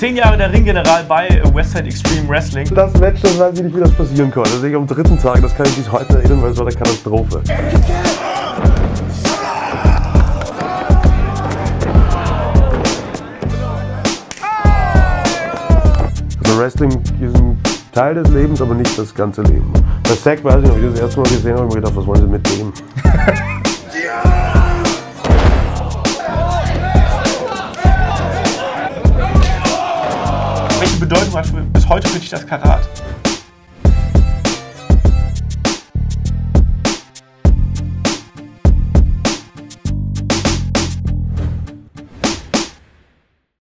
Zehn Jahre der Ringgeneral bei Westside Extreme Wrestling. Das Match, das weiß ich nicht, wie das passieren konnte. Das sehe ich am dritten Tag, das kann ich bis heute erinnern, weil es war eine Katastrophe. Also Wrestling ist ein Teil des Lebens, aber nicht das ganze Leben. Bei Zack weiß ich noch, wie ich das erste Mal gesehen habe, habe ich mir gedacht, was wollen sie mit dem? Bedeutung hat für, bis heute für dich das Karat?